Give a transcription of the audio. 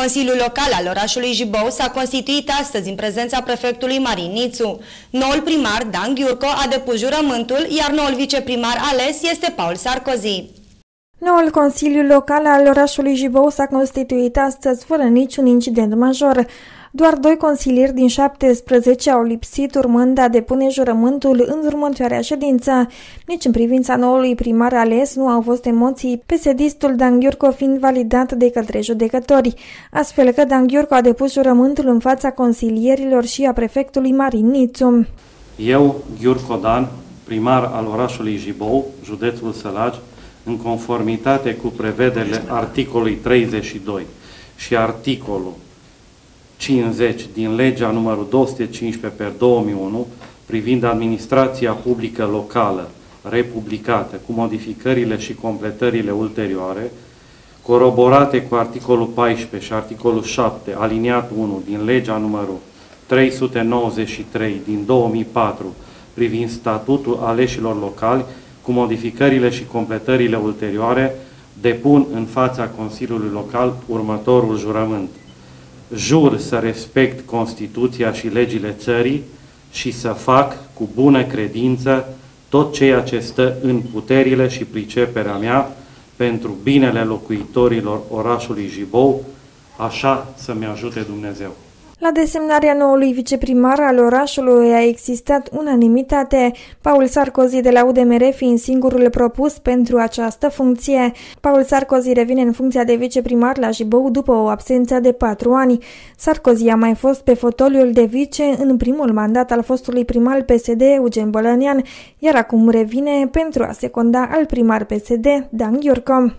Consiliul local al orașului Jibou s-a constituit astăzi în prezența prefectului Marin Nițu. Noul primar, Dan Ghiurco, a depus jurământul, iar noul viceprimar ales este Paul Sarkozy. Noul Consiliu Local al orașului Jibou s-a constituit astăzi fără niciun incident major. Doar doi consilieri din 17 au lipsit urmând a depune jurământul în următoarea ședință. Nici în privința noului primar ales nu au fost emoții, pesedistul Dan Ghiurco fiind validat de către judecători, astfel că Dan Ghiurco a depus jurământul în fața consilierilor și a prefectului Marin Nițu. Eu, Ghiurco Dan, primar al orașului Jibou, județul Sălagi, în conformitate cu prevederile articolului 32 și articolul 50 din legea numărul 215 per 2001 privind administrația publică locală republicată cu modificările și completările ulterioare, coroborate cu articolul 14 și articolul 7, aliniat 1 din legea numărul 393 din 2004 privind statutul aleșilor locali, cu modificările și completările ulterioare, depun în fața Consiliului Local următorul jurământ jur să respect Constituția și legile țării și să fac cu bună credință tot ceea ce stă în puterile și priceperea mea pentru binele locuitorilor orașului Jibou, așa să-mi ajute Dumnezeu. La desemnarea noului viceprimar al orașului a existat unanimitate, Paul Sarkozy de la UDMR fiind singurul propus pentru această funcție. Paul Sarkozy revine în funcția de viceprimar la Jibou după o absență de patru ani. Sarkozy a mai fost pe fotoliul de vice în primul mandat al fostului primar PSD Eugen Bălănean, iar acum revine pentru a secunda al primar PSD Dan Ghiurcom.